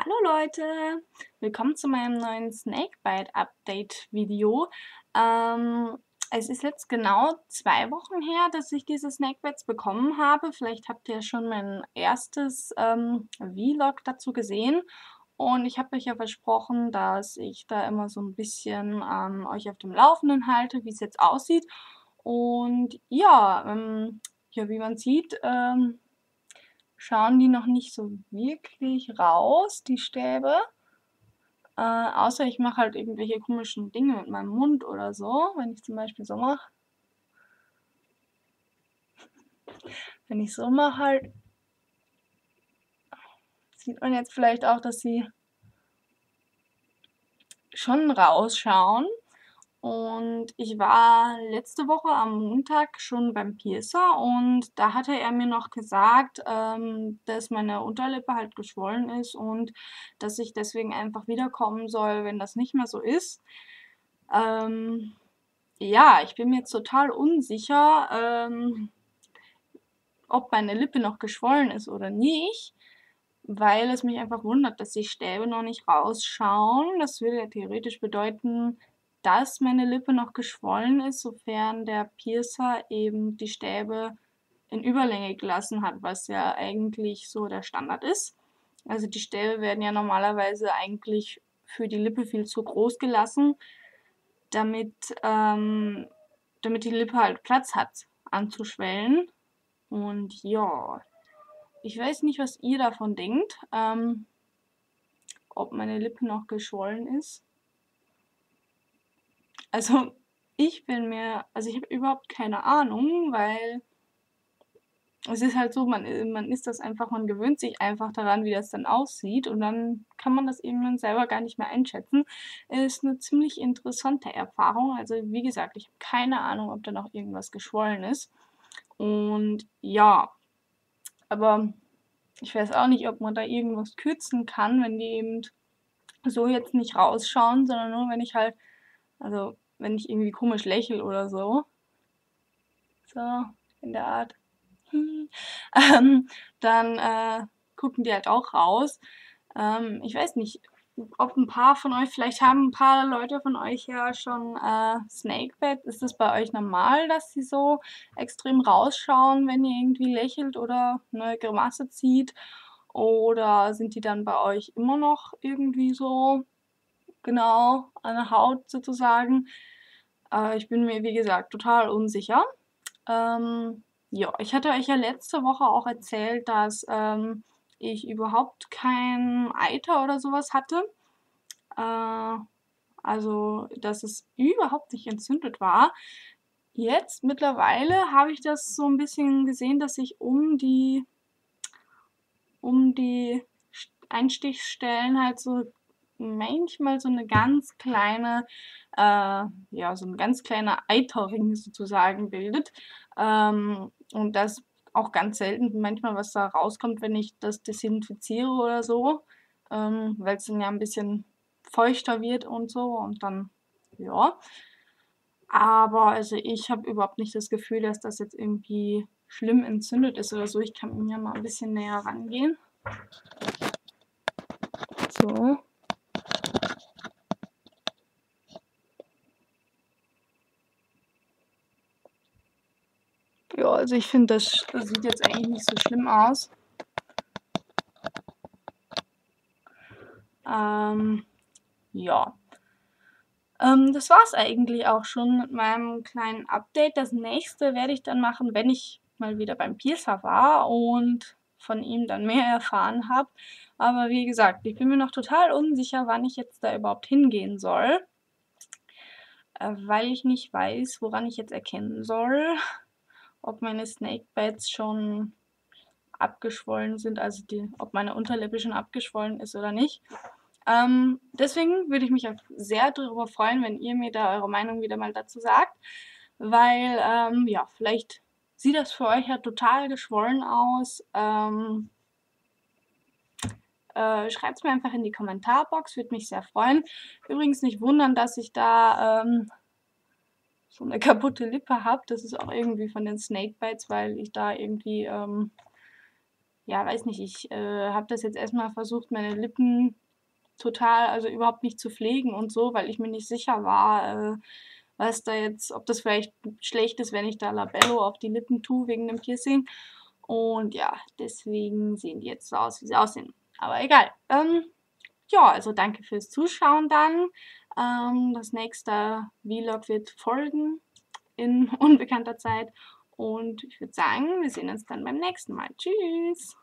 Hallo Leute, willkommen zu meinem neuen Snakebite Update Video. Ähm, es ist jetzt genau zwei Wochen her, dass ich diese Snakebites bekommen habe. Vielleicht habt ihr schon mein erstes ähm, Vlog dazu gesehen. Und ich habe euch ja versprochen, dass ich da immer so ein bisschen ähm, euch auf dem Laufenden halte, wie es jetzt aussieht. Und ja, ähm, ja wie man sieht, ähm, schauen die noch nicht so wirklich raus, die Stäbe. Äh, außer ich mache halt irgendwelche komischen Dinge mit meinem Mund oder so. Wenn ich zum Beispiel so mache. Wenn ich so mache halt, sieht man jetzt vielleicht auch, dass sie schon rausschauen. Und ich war letzte Woche am Montag schon beim Piercer und da hatte er mir noch gesagt, ähm, dass meine Unterlippe halt geschwollen ist und dass ich deswegen einfach wiederkommen soll, wenn das nicht mehr so ist. Ähm, ja, ich bin mir total unsicher, ähm, ob meine Lippe noch geschwollen ist oder nicht, weil es mich einfach wundert, dass die Stäbe noch nicht rausschauen. Das würde ja theoretisch bedeuten, dass meine Lippe noch geschwollen ist, sofern der Piercer eben die Stäbe in Überlänge gelassen hat, was ja eigentlich so der Standard ist. Also die Stäbe werden ja normalerweise eigentlich für die Lippe viel zu groß gelassen, damit, ähm, damit die Lippe halt Platz hat anzuschwellen. Und ja, ich weiß nicht, was ihr davon denkt, ähm, ob meine Lippe noch geschwollen ist. Also ich bin mir, also ich habe überhaupt keine Ahnung, weil es ist halt so, man, man ist das einfach, man gewöhnt sich einfach daran, wie das dann aussieht und dann kann man das eben selber gar nicht mehr einschätzen. Ist eine ziemlich interessante Erfahrung. Also wie gesagt, ich habe keine Ahnung, ob da noch irgendwas geschwollen ist. Und ja, aber ich weiß auch nicht, ob man da irgendwas kürzen kann, wenn die eben so jetzt nicht rausschauen, sondern nur, wenn ich halt also, wenn ich irgendwie komisch lächle oder so. So, in der Art. ähm, dann äh, gucken die halt auch raus. Ähm, ich weiß nicht, ob ein paar von euch, vielleicht haben ein paar Leute von euch ja schon äh, Snakebed. Ist das bei euch normal, dass sie so extrem rausschauen, wenn ihr irgendwie lächelt oder eine Grimasse zieht? Oder sind die dann bei euch immer noch irgendwie so genau an der Haut sozusagen. Äh, ich bin mir, wie gesagt, total unsicher. Ähm, ja, ich hatte euch ja letzte Woche auch erzählt, dass ähm, ich überhaupt kein Eiter oder sowas hatte. Äh, also, dass es überhaupt nicht entzündet war. Jetzt mittlerweile habe ich das so ein bisschen gesehen, dass ich um die um die Einstichstellen halt so manchmal so eine ganz kleine, äh, ja, so ein ganz kleiner Eiterring sozusagen bildet. Ähm, und das auch ganz selten manchmal was da rauskommt, wenn ich das desinfiziere oder so, ähm, weil es dann ja ein bisschen feuchter wird und so und dann, ja. Aber also ich habe überhaupt nicht das Gefühl, dass das jetzt irgendwie schlimm entzündet ist oder so. Ich kann mir mal ein bisschen näher rangehen. So. Ja, also ich finde, das, sieht jetzt eigentlich nicht so schlimm aus. Ähm, ja. Ähm, das war es eigentlich auch schon mit meinem kleinen Update. Das nächste werde ich dann machen, wenn ich mal wieder beim Piercer war und von ihm dann mehr erfahren habe. Aber wie gesagt, ich bin mir noch total unsicher, wann ich jetzt da überhaupt hingehen soll. Äh, weil ich nicht weiß, woran ich jetzt erkennen soll, ob meine Snakebites schon abgeschwollen sind, also die, ob meine Unterlippe schon abgeschwollen ist oder nicht. Ähm, deswegen würde ich mich auch sehr darüber freuen, wenn ihr mir da eure Meinung wieder mal dazu sagt, weil, ähm, ja, vielleicht sieht das für euch ja total geschwollen aus. Ähm, äh, Schreibt es mir einfach in die Kommentarbox, würde mich sehr freuen. Übrigens nicht wundern, dass ich da ähm, so eine kaputte Lippe habe. Das ist auch irgendwie von den Snakebites, weil ich da irgendwie, ähm, ja, weiß nicht, ich äh, habe das jetzt erstmal versucht, meine Lippen total, also überhaupt nicht zu pflegen und so, weil ich mir nicht sicher war, äh, was da jetzt, ob das vielleicht schlecht ist, wenn ich da Labello auf die Lippen tue wegen dem Piercing. Und ja, deswegen sehen die jetzt so aus, wie sie aussehen. Aber egal. Ähm, ja, also danke fürs Zuschauen dann. Ähm, das nächste Vlog wird folgen in unbekannter Zeit. Und ich würde sagen, wir sehen uns dann beim nächsten Mal. Tschüss!